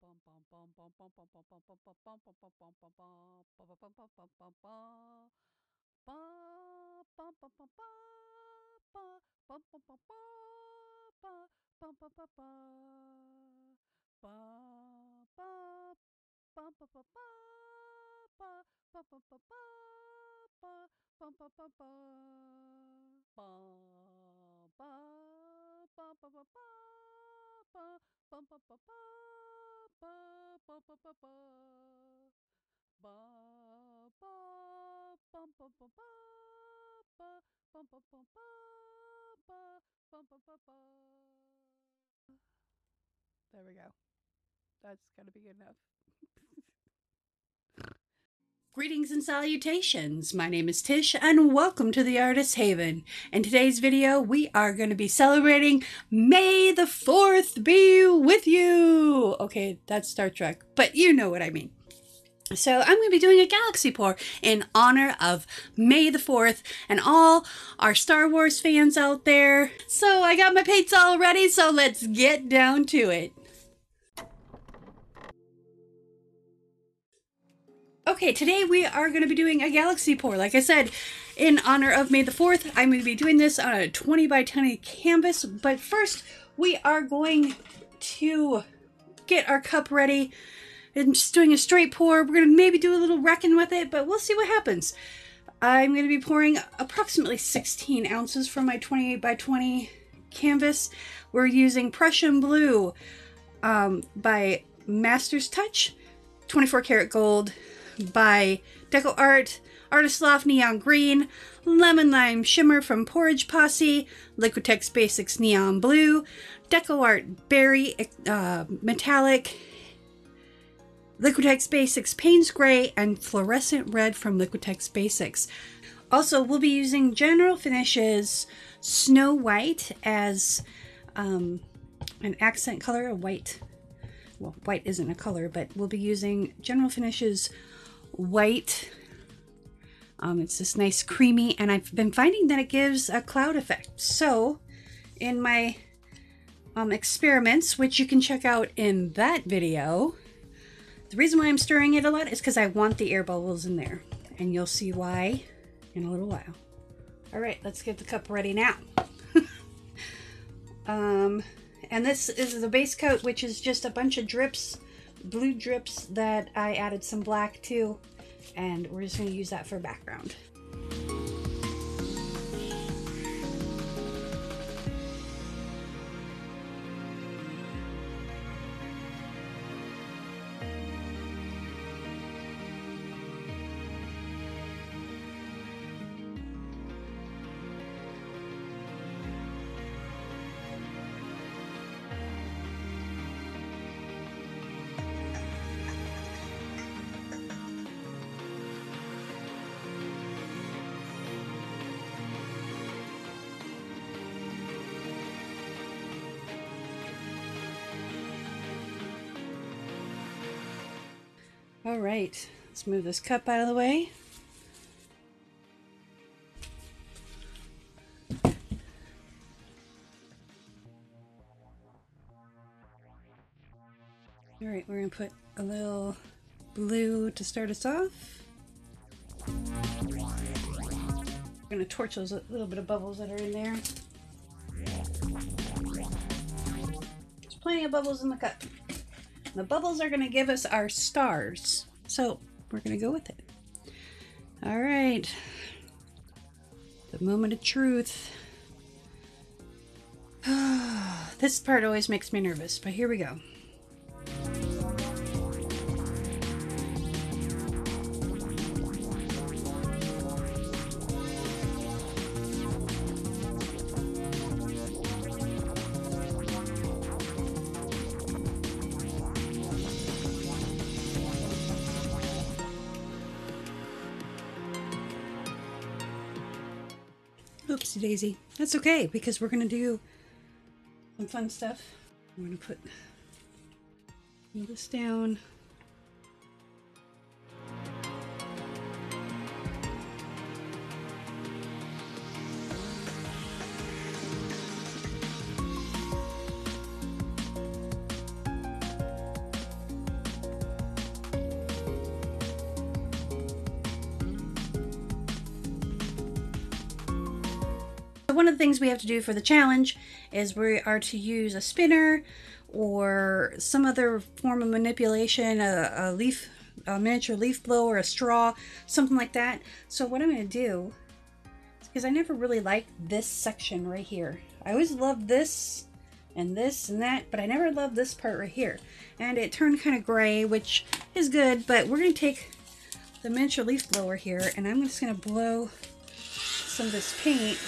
pam pam pam pam There we go. That's gonna be good enough. Greetings and salutations. My name is Tish and welcome to the Artist's Haven. In today's video, we are going to be celebrating May the 4th be with you. Okay, that's Star Trek, but you know what I mean. So I'm going to be doing a galaxy pour in honor of May the 4th and all our Star Wars fans out there. So I got my paints all ready, so let's get down to it. Okay, today we are going to be doing a galaxy pour. Like I said, in honor of May the 4th, I'm going to be doing this on a 20 by 20 canvas. But first, we are going to get our cup ready and just doing a straight pour. We're going to maybe do a little wrecking with it, but we'll see what happens. I'm going to be pouring approximately 16 ounces from my 28 by 20 canvas. We're using Prussian Blue um, by Master's Touch, 24 karat gold by Deco Art, Artist Loft Neon Green, Lemon Lime Shimmer from Porridge Posse, Liquitex Basics Neon Blue, Deco Art Berry uh, Metallic, Liquitex Basics Payne's Gray, and Fluorescent Red from Liquitex Basics. Also, we'll be using General Finishes Snow White as um, an accent color, a white. Well, white isn't a color, but we'll be using General Finishes white. Um, it's this nice creamy, and I've been finding that it gives a cloud effect. So, in my um, experiments, which you can check out in that video, the reason why I'm stirring it a lot is because I want the air bubbles in there, and you'll see why in a little while. All right, let's get the cup ready now. um, and this is the base coat, which is just a bunch of drips blue drips that I added some black to, and we're just going to use that for background. All right, let's move this cup out of the way. All right, we're gonna put a little blue to start us off. We're gonna torch those little bit of bubbles that are in there. There's plenty of bubbles in the cup. The bubbles are going to give us our stars. So we're going to go with it. All right. The moment of truth. this part always makes me nervous, but here we go. Oopsie daisy. That's okay because we're going to do some fun stuff. I'm going to put this down. One of the things we have to do for the challenge is we are to use a spinner or some other form of manipulation, a, a leaf, a miniature leaf blower, a straw, something like that. So what I'm going to do, because I never really liked this section right here. I always loved this and this and that, but I never loved this part right here. And it turned kind of gray, which is good, but we're going to take the miniature leaf blower here and I'm just going to blow some of this paint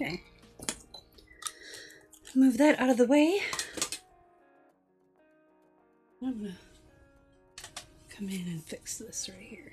Okay. Move that out of the way. I'm gonna come in and fix this right here.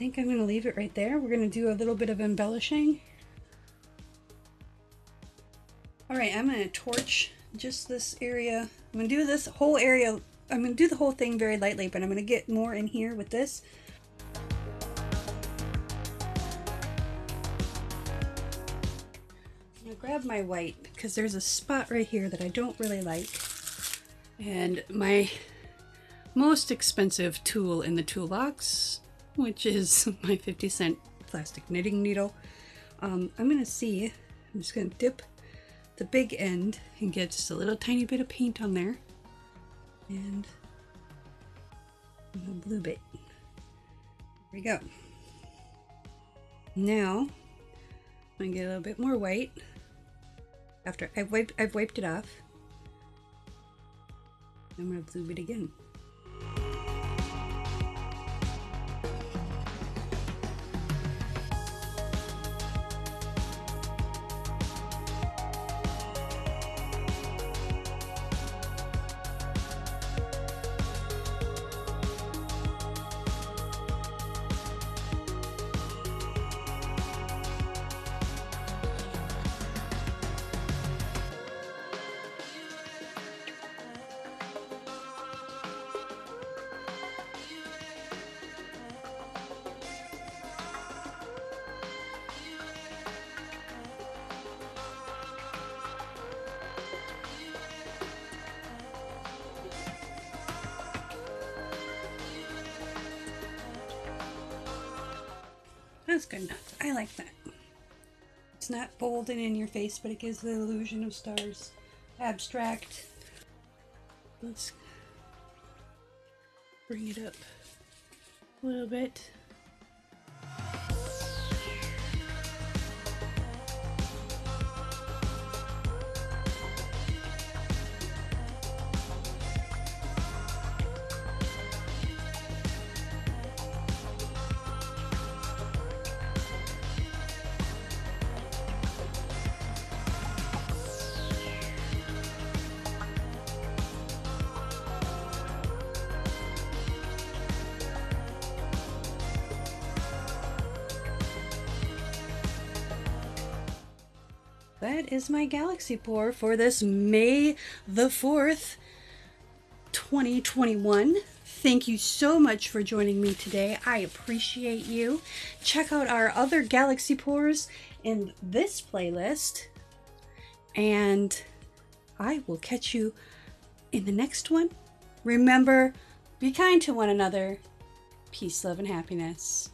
Think I'm going to leave it right there. We're going to do a little bit of embellishing. All right, I'm going to torch just this area. I'm going to do this whole area. I'm going to do the whole thing very lightly, but I'm going to get more in here with this. I'm going to grab my white because there's a spot right here that I don't really like. And my most expensive tool in the toolbox, which is my 50 cent plastic knitting needle. Um, I'm going to see, I'm just going to dip the big end and get just a little tiny bit of paint on there. And a blue bit. There we go. Now, I'm going to get a little bit more white after I've wiped, I've wiped it off. I'm going to blue it again. That's good enough. I like that. It's not bold and in your face, but it gives the illusion of stars. Abstract. Let's bring it up a little bit. That is my galaxy pour for this May the 4th, 2021. Thank you so much for joining me today. I appreciate you. Check out our other galaxy pours in this playlist. And I will catch you in the next one. Remember, be kind to one another. Peace, love, and happiness.